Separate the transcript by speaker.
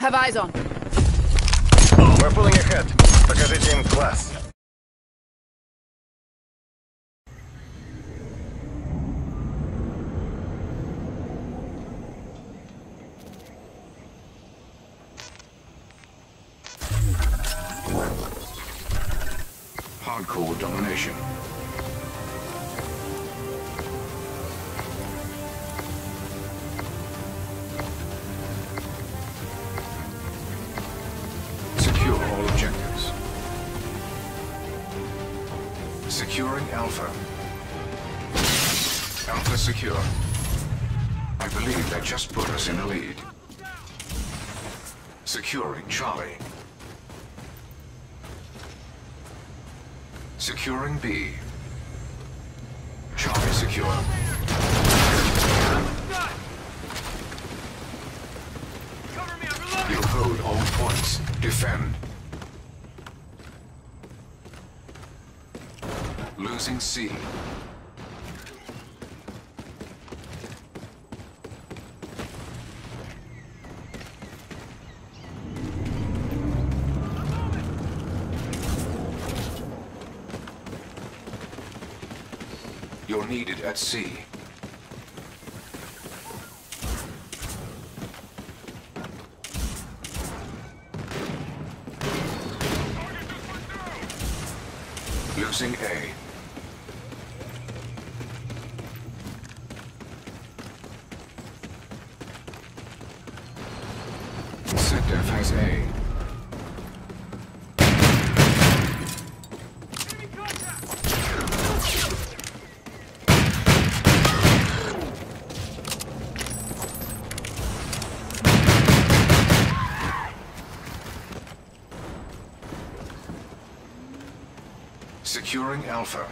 Speaker 1: have eyes on.
Speaker 2: We're pulling ahead. Покажите им класс.
Speaker 3: Hardcore domination. Securing Alpha. Alpha secure. I believe that just put us in the lead. Securing Charlie. Securing B. Charlie secure. You hold all points. Defend. Losing C. You're needed at C. Losing A. SecDef has A. Securing Alpha.